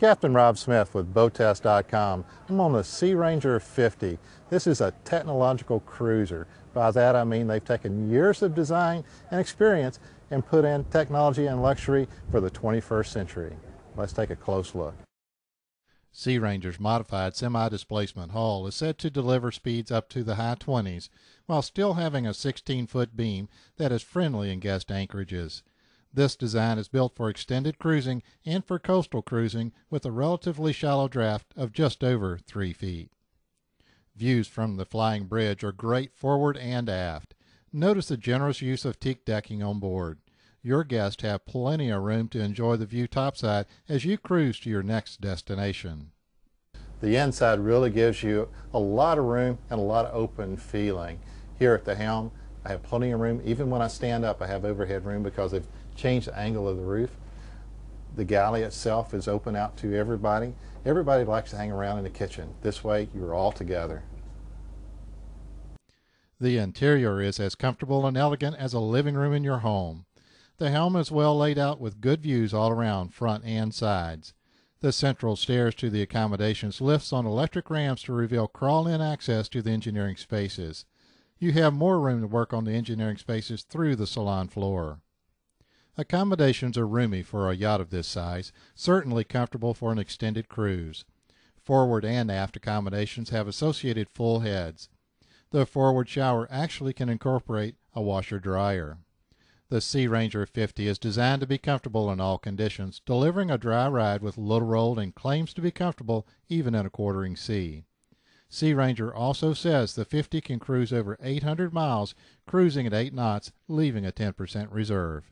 Captain Rob Smith with Boattest.com. I'm on the SeaRanger 50. This is a technological cruiser. By that I mean they've taken years of design and experience and put in technology and luxury for the 21st century. Let's take a close look. SeaRanger's modified semi-displacement hull is said to deliver speeds up to the high 20s while still having a 16-foot beam that is friendly in guest anchorages. This design is built for extended cruising and for coastal cruising with a relatively shallow draft of just over 3 feet. Views from the flying bridge are great forward and aft. Notice the generous use of teak decking on board. Your guests have plenty of room to enjoy the view topside as you cruise to your next destination. The inside really gives you a lot of room and a lot of open feeling. Here at the helm, I have plenty of room. Even when I stand up, I have overhead room because they've changed the angle of the roof. The galley itself is open out to everybody. Everybody likes to hang around in the kitchen. This way, you're all together. The interior is as comfortable and elegant as a living room in your home. The helm is well laid out with good views all around, front and sides. The central stairs to the accommodations lifts on electric ramps to reveal crawl-in access to the engineering spaces. You have more room to work on the engineering spaces through the salon floor. Accommodations are roomy for a yacht of this size, certainly comfortable for an extended cruise. Forward and aft accommodations have associated full heads. The forward shower actually can incorporate a washer dryer. The SeaRanger 50 is designed to be comfortable in all conditions, delivering a dry ride with little roll and claims to be comfortable even in a quartering sea. SeaRanger also says the 50 can cruise over 800 miles, cruising at 8 knots, leaving a 10% reserve.